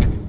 you.